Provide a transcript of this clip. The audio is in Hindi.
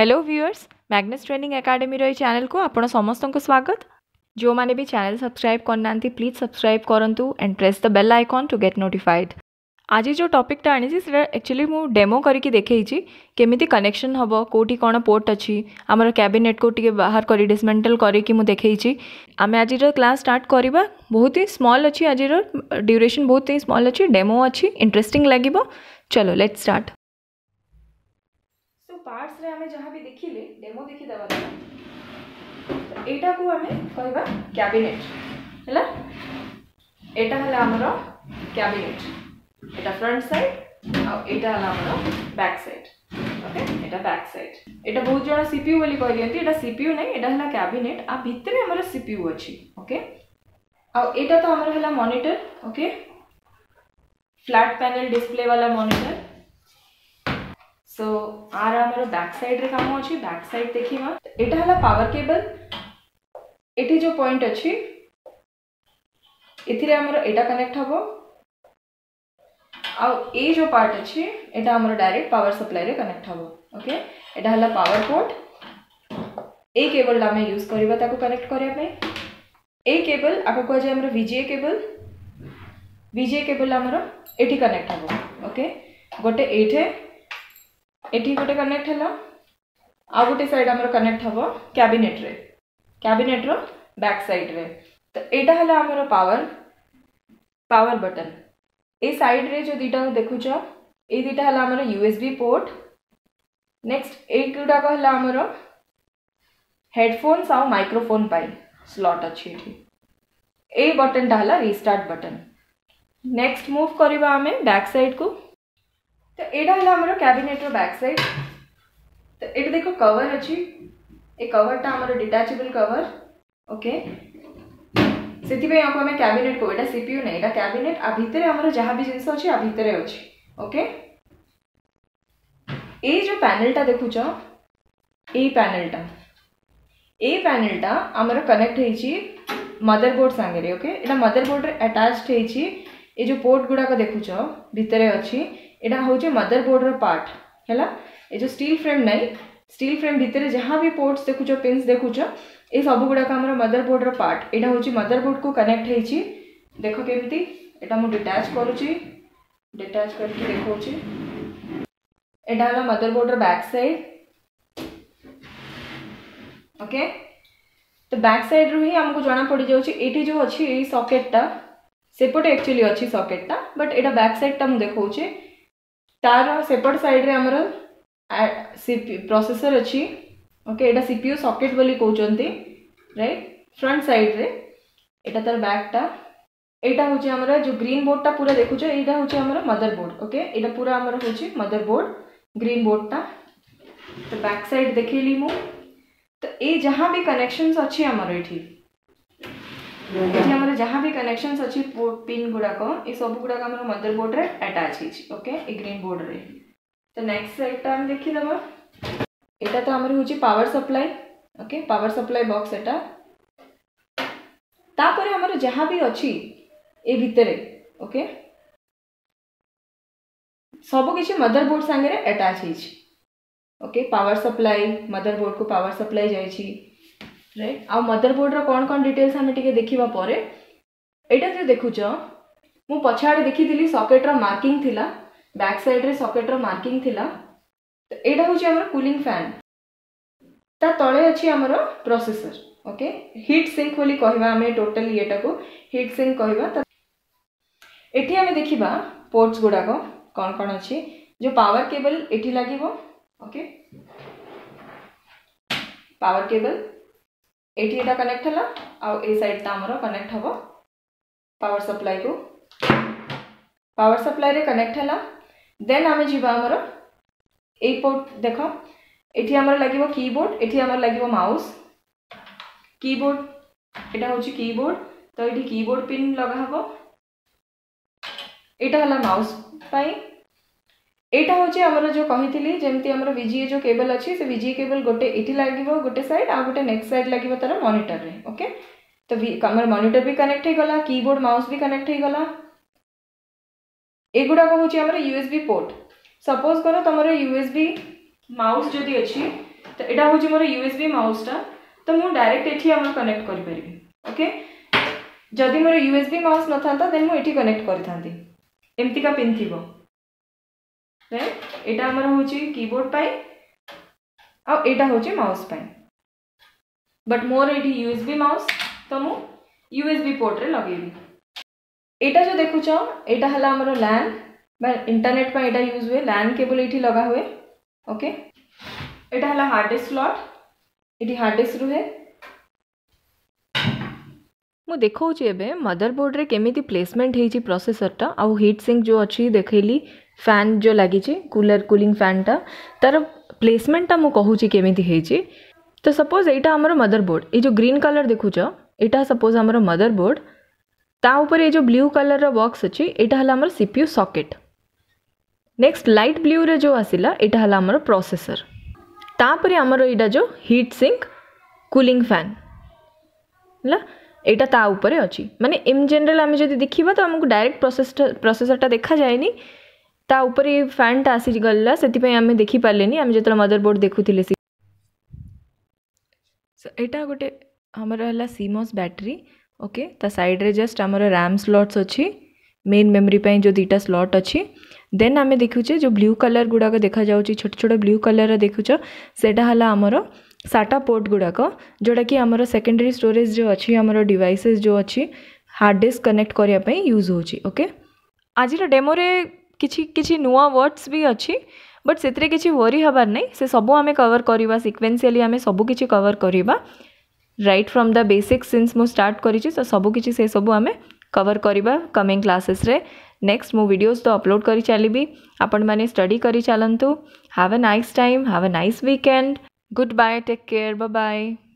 hello viewers Magnus training academy रही चैनल को आप समस्त स्वागत जो मैंने भी चैनल सब्सक्राइब करना प्लीज सब्सक्राइब करूँ and press the bell icon to get notified आज जो टपिकटा आनी एक्चुअली मुझे डेमो करके देखी केमी कनेक्शन हम कौटी कौन पोर्ट अच्छी आमर कैबिनेट को बाहर कर डिस्मेटल करके मुझे आम आज क्लास स्टार्ट करवा बहुत ही स्मल अच्छी आज ड्यूरेसन बहुत ही स्मल अच्छी डेमो अच्छी इंटरेस्टिंग लगे चलो लेट्स स्टार्ट ପାର୍ଟସରେ ଆମେ ଯାହା ବି ଦେଖିଲେ ଡେମୋ ଦେଖିଦେବା ଏଇଟାକୁ ଆମେ କହିବା କ୍ୟାବିନେଟ୍ ହେଲା ଏଇଟା ହେଲା ଆମର କ୍ୟାବିନେଟ୍ এটা ফ্রন্ট সাইড আর এটা হল আমার ব্যাক সাইড ওকে এটা ব্যাক সাইড এটা বহুত জন সিপিইউ বলি কই দিয়ন্তি এটা সিপিইউ নাই এটা হল ক্যাবিনেট আর ভিতরে আমার সিপিইউ আছে ওকে আর এটা তো আমার হল monitor okay flat panel display वाला মনিটর सो आर आम बैक सैड्रे कम अच्छे बैक सैड देखा यहाँ है पावर केबल ये जो पॉइंट अच्छी एमर एटा कनेक्ट हम आउ जो पार्ट अच्छी यहाँ आमर डायरेक्ट पावर सप्लाई कनेक्ट हम ओके यहाँ है पावर पोर्ट ये केबल आम यूज करवा कनेक्ट करने ये केबल आपको कहुए जाए विजे केबल विजे केबल आमर ये कनेक्ट हम ओके गोटे ये এটি গোটে কনেক্ট হল আউ গোটে সাইড আমার কনেক্ট হব ক্যাবিনেট্রে ক্যাবিনেট্র ব্যাক সাইড্রে তো এইটা হল আমার পাওয়ার পাওয়ার বটন এই সাইড্রে যে দুইটা দেখুছ এই দুইটা হল আমার ইউএসবি পোর্ট নেক্সট এইগুড়াক হল আমার হেডফোনস আউ মাইক্রোফোন পাই স্লট আছে এটি এই বটনটা হল রিস্টার্ট বটন নেক্সট মুভ করা আমি ব্যাক সাইড কু ତ ଏଇଟା ହେଲା ଆମର କ୍ୟାବିନେଟ୍ର ବ୍ୟାକ୍ ସାଇଡ୍ ତ ଏଠି ଦେଖ କଭର୍ ଅଛି ଏ କଭର୍ଟା ଆମର ଡିଟାଚେବଲ୍ କଭର୍ ଓକେ ସେଥିପାଇଁ ଆକୁ ଆମେ କ୍ୟାବିନେଟ୍ କହୁ ଏଇଟା ସିପିୟୁ ନାହିଁ ଏଇଟା କ୍ୟାବିନେଟ୍ ଆ ଭିତରେ ଆମର ଯାହା ବି ଜିନିଷ ଅଛି ଆ ଭିତରେ ଅଛି ଓକେ ଏଇ ଯେଉଁ ପ୍ୟାନେଲ୍ଟା ଦେଖୁଛ ଏଇ ପ୍ୟାନେଲ୍ଟା ଏଇ ପ୍ୟାନେଲ୍ଟା ଆମର କନେକ୍ଟ ହେଇଛି ମଦର ବୋର୍ଡ଼ ସାଙ୍ଗରେ ଓକେ ଏଇଟା ମଦର ବୋର୍ଡ଼ରେ ଆଟାଚ୍ ହେଇଛି ଏ ଯେଉଁ ପୋର୍ଟ ଗୁଡ଼ାକ ଦେଖୁଛ ଭିତରେ ଅଛି यहाँ हूँ मदर बोर्ड रार्ट है ये जो स्टील फ्रेम नाई स्टिल फ्रेम भितर जहाँ भी पोर्ट्स देखु पिन्स देखु ये सब गुड़ाक आम मदर बोर्ड पार्ट यहाँ हूँ मदर बोर्ड को कनेक्ट होती देख कमी यहाँ मुझे डिटाच करटाच कर देखा है motherboard back side okay तो बैक सैड रू हम को जना पड़ जा जो अच्छे सकेटा सेपटे एक्चुअली अच्छी सकेटा बट यहाँ बैक टा मुझे देखा तार सेपट साइड रे आमर प्रोसेसर अच्छी ओके ये सीपीयू सकेट बोली कौन रईट फ्रंट सैड रेटा तार बैगटा यहाँ हूँ आम जो ग्रीन बोर्डटा पूरा देखुच यहाँ हूँ आम मदर बोर्ड ओके ये पूरा आम हूँ मदर बोर्ड ग्रीन बोर्ड टा तो बैक साइड देखली मु तो ये जहाँ भी कनेक्शन अच्छे आमर ये जहाँ भी कनेक्शन अच्छी पिन गुड़ाक सब गुड़ाक आम मदर बोर्ड में आटाच होके ग्रीन बोर्ड रे तो नेक्स्ट सेटा आम देखीद यहाँ तो आमर हूँ power supply okay power supply box एटा तापर आमर जहाँ भी अच्छी ए भितर ओके सबकि मदरबोर्ड सांगे आटाच होके पावर सप्लाई मदर बोर्ड को पावर सप्लाई जाइए आ मदर बोर्ड रिटेल्स কোণ ডিটেলস আমি টিকে ଏଇଟା ଯେ ଦେଖୁଛ ମୁଁ ପଛଆଡ଼େ ଦେଖିଥିଲି ସକେଟ୍ର ମାର୍କିଂ ଥିଲା ବ୍ୟାକ୍ ସାଇଡ଼୍ରେ ସକେଟ୍ର ମାର୍କିଂ ଥିଲା ତ ଏଇଟା ହେଉଛି ଆମର କୁଲିଂ ଫ୍ୟାନ୍ ତା ତଳେ ଅଛି ଆମର ପ୍ରୋସେସର ଓକେ ହିଟ୍ ସିଙ୍କ୍ ବୋଲି କହିବା ଆମେ ଟୋଟାଲି ଇଏଟାକୁ ହିଟ୍ ସିଙ୍କ୍ କହିବା ଏଠି ଆମେ ଦେଖିବା ପୋର୍ଟସ୍ ଗୁଡ଼ାକ କ'ଣ କ'ଣ ଅଛି ଯେଉଁ ପାୱାର କେବଲ୍ ଏଠି ଲାଗିବ ଓକେ ପାୱାର କେବଲ୍ ଏଠି ଏଇଟା କନେକ୍ଟ ହେଲା ଆଉ ଏଇ ସାଇଡ଼୍ଟା ଆମର କନେକ୍ଟ ହେବ ପାୱାର ସପ୍ଲାଇକୁ ପାୱାର ସପ୍ଲାଇରେ କନେକ୍ଟ ହେଲା ଦେନ୍ ଆମେ ଯିବା ଆମର ଏଇ ପୋର୍ଟ ଦେଖ ଏଠି ଆମର ଲାଗିବ କିବୋର୍ଡ଼ ଏଠି ଆମର ଲାଗିବ ମାଉସ୍ କିବୋର୍ଡ଼ এটা হচ্ছে কিবোর্ড তো এটি কিবোর্ড পিন লগা হব এটা হল মাউস পাই এইটা হচ্ছে আমার যে কহিলি যেমতি আমার ভিজিএ যে কেবল অছে সে ভিজিএ কেবল গোটে এটি লাগিব গোটে সাইড আর গোটে নেক্সট সাইড লাগিব তার মনিটর রে ওকে तो मोर मनिटर भी कनेक्ट हो गला कीबोर्ड माउस भी कनेक्ट हो गला एगुड़ा हूँ आमर यूएसबी पोर्ट सपोज कर तुम यूएसबी माउस जो अच्छी तो यहाँ हूँ मोर यूएसबी माउसटा तो मुझे डायरेक्ट ये आम कनेक्ट करी ओके जदि मोर यूएसबी माउस न था देन मुझे कनेक्ट करी एमतीका पिन यहाँ आमर हूँ कीबोर्ड आटा हूँ माउस बट मोर ये यूएसबी माउस तो मुझे यूएसबी पोर्ट रे लगे यहाँ जो देखु यहाँ है लैन इंटरनेट पर यह यूज हुए लैन केबल ये लगा हुए ओके यहाँ है हार्ड डिस्क स्लट ये हार्ड डिस्क रुहे मुझे एवं मदरबोर्ड रे केमी प्लेसमेंट होती प्रोसेसरटा आउ हीट सिंक जो अच्छी देखली फैन जो लगी कूलर कूलिंग फैनटा तार प्लेसमेंटा मुझे कहूँ केमी तो सपोज यहाँ आम मदरबोर्ड ये जो ग्रीन कलर देखु ଏଇଟା ସପୋଜ୍ ଆମର ମଦର ବୋର୍ଡ଼ ତା ଉପରେ ଏ ଯେଉଁ ବ୍ଲୁ କଲର୍ର ବକ୍ସ ଅଛି ଏଇଟା ହେଲା ଆମର ସିପିୟୁ ସକେଟ୍ ନେକ୍ସଟ ଲାଇଟ୍ ବ୍ଲୁରେ ଯେଉଁ ଆସିଲା ଏଇଟା ହେଲା ଆମର ପ୍ରୋସେସର ତାପରେ ଆମର ଏଇଟା ଯେଉଁ ହିଟ୍ ସିଙ୍କ୍ କୁଲିଂ ଫ୍ୟାନ୍ ହେଲା ଏଇଟା ତା ଉପରେ ଅଛି ମାନେ ଇନ୍ ଜେନେରାଲ ଆମେ ଯଦି ଦେଖିବା ତ ଆମକୁ ଡାଇରେକ୍ଟ ପ୍ରୋସେସଟା ପ୍ରୋସେସରଟା ଦେଖାଯାଏନି ତା ଉପରେ ଏଇ ଫ୍ୟାନ୍ଟା ଆସିଗଲା ସେଥିପାଇଁ ଆମେ ଦେଖିପାରିଲେନି ଆମେ ଯେତେବେଳେ ମଦର ବୋର୍ଡ଼ ଦେଖୁଥିଲେ ଏଇଟା ଗୋଟେ आमर है सीमस बैटेरी ओके सैड्रे जस्ट आम राम स्लट्स अच्छी मेन मेमोरी जो दुटा स्लट अच्छी देन आम देखुचे जो ब्लू कलर गुड़ाक देखा जाए छोट छोट ब्लू कलर देखु से आमर साटा पोर्ट गुड़ाक जोटा कि आम सेकेंडरी स्टोरेज जो अच्छी आम डिवाइसेस जो अच्छी हार्ड डिस्क कनेक्ट करने यूज होके आज डेमो कि नुआ वर्ड्स भी अच्छी बट से किसी वरी हबार नहीं सब आम कवर करवा सिक्वेन्सी आम सबकि कवर करवा right from the basics since मुझ स्टार्ट कर सबकि कवर करवा कमिंग क्लासेस रे नेक्स्ट वीडियोस तो अपलोड करी चली आपण मैंने स्टडी करी चलतु have a nice time have a nice weekend good bye take care bye